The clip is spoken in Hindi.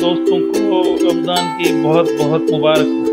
दोस्तों को रमज़ान की बहुत बहुत मुबारक हो।